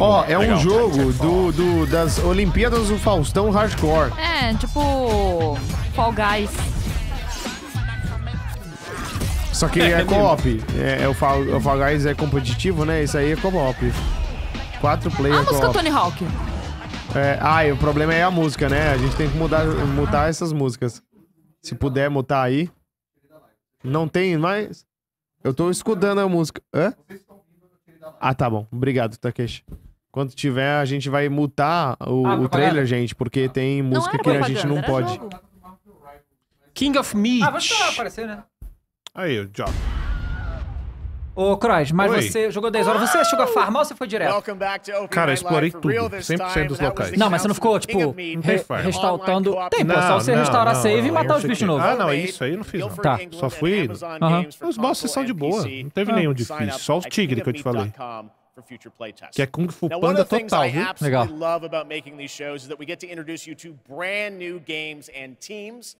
Ó, é um Legal. jogo do, do- das Olimpíadas do Faustão Hardcore. É, tipo. Fall Guys. Só que é, co-op. É, é o, Fall, o Fall Guys é competitivo, né? Isso aí é co-op. Quatro Ah, player a música. Tony Hawk. É, ah, e o problema é a música, né? A gente tem que mudar, mutar essas músicas. Se puder mutar aí. Não tem mais? Eu tô escutando a música. Hã? Ah, tá bom. Obrigado, Takeshi. Quando tiver, a gente vai mutar o, Ah, o trailer, gente, porque tem Não música que a gente não era pode. jogo. King of Meat. Ah, vai aparecer, né? Aí, o job. Ô, Croix, mas Oi. você jogou 10 horas. Você chegou a farmar ou você foi direto? Cara, eu explorei tudo, 100% dos locais. Não, mas você não ficou, tipo, re restaurando. Tem, pô, Não, só você não, restaurar não, save e matar os bichos que- novos. Ah, não, isso aí eu não fiz, não. Tá. Só fui. Aham. Os bosses são de boa, não teve nenhum difícil, só os tigres que eu te falei. Que é Kung Fu Panda total, viu? Legal.